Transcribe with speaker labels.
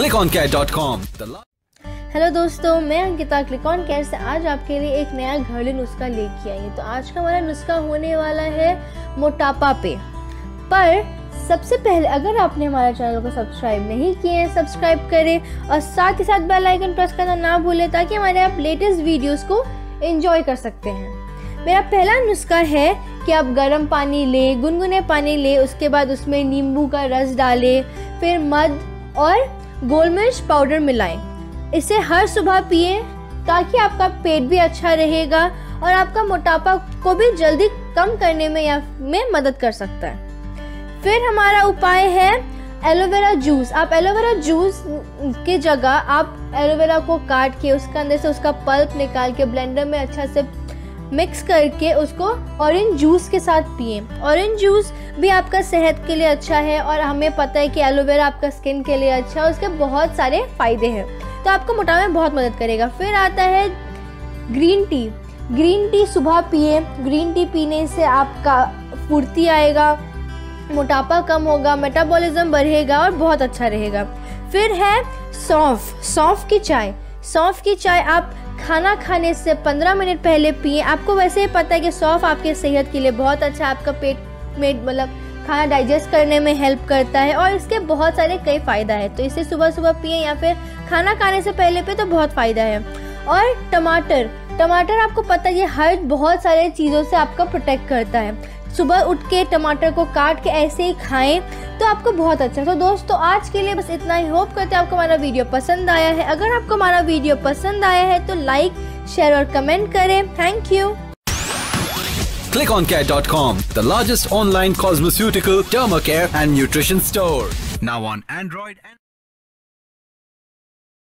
Speaker 1: ClickOnCare.com. The
Speaker 2: hello दोस्तों, मैं Ankita click on care से आज आपके लिए एक नया घरेलू नुस्खा लेके आई हूँ। तो आज का हमारा नुस्खा होने वाला है मोटापा पे। पर सबसे पहले, अगर आपने हमारे चैनल को सब्सक्राइब नहीं किए हैं, सब्सक्राइब करें और साथ ही साथ बेल आइकन प्रेस करना ना भूलें ताकि हमारे आप लेटेस्ट वीडियोस को एंजॉय कर सकते हैं। मेरा पहला नुस्खा है कि आप गर्म पानी ले, गुनगुने पानी ले, उसके बाद उसमें नींबू का रस डालें, फिर मध और गोल मिर्च पाउडर मिलाएँ। इसे हर सुबह पिए ताकि आपका पेट भी अच्छा रहेगा और आपका मोटापा को भी जल्दी कम करने में या में मदद कर सकता है। फिर हमारा उपाय है एलोवेरा जूस। आप एलोवेरा जूस की जगह आप एलोवेरा को काट के उसके अंदर से उसका पल्प निकाल के ब्लेंडर में अच्छा से मिक्स करके उसको ऑरेंज जूस के साथ पिए। ऑरेंज जूस भी आपका सेहत के लिए अच्छा है और हमें पता है कि एलोवेरा आपका स्किन के लिए अच्छा है, उसके बहुत सारे फ़ायदे हैं। तो आपको मोटापे में बहुत मदद करेगा। फिर आता है ग्रीन टी। ग्रीन टी सुबह पिए। ग्रीन टी पीने से आपका फुर्ती आएगा, मोटापा कम होगा मेटाबॉलिज्म बढ़ेगा और बहुत अच्छा रहेगा। फिर है सौंफ। सौंफ की चाय। सौंफ की चाय आप खाना खाने से 15 मिनट पहले पिए। आपको वैसे ही पता है कि सौंफ आपके सेहत के लिए बहुत अच्छा आपका पेट में मतलब खाना डाइजेस्ट करने में हेल्प करता है और इसके बहुत सारे कई फ़ायदा है। तो इसे सुबह सुबह पिए या फिर खाना खाने से पहले पे तो बहुत फ़ायदा है। और टमाटर टमाटर आपको पता है हर बहुत सारे चीज़ों से आपका प्रोटेक्ट करता है। सुबह उठ के टमाटर को काट के ऐसे ही खाएँ तो आपको बहुत अच्छा। तो दोस्तों, आज के लिए बस इतना ही। होप करते हैं आपको हमारा वीडियो पसंद आया है। अगर आपको हमारा वीडियो पसंद आया है तो लाइक शेयर और कमेंट करें। Thank you
Speaker 1: ClickOnCare.com, the largest online cosmeceutical, dermacare and nutrition store.
Speaker 3: Now on Android and